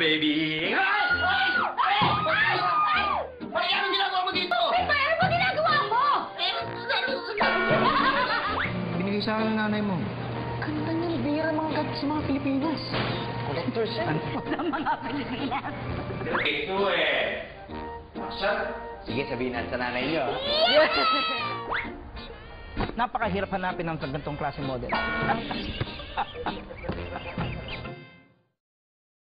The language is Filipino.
baby. Ay! Ay! Ay! Ay! Ay! Ay! Anong ginagawa mo dito? Ay, pa, ano ba ginagawa mo? Ano Binigay sa akin ng nanay mo. Ganda niya, bira mga gato sa mga Pilipinas. Collectors, ano? Ng mga Pilipinas. Ito eh. Masya? Sige, sabihin natin sa nanay niyo. ah. Napakahirap hanapin ng ganitong klase model.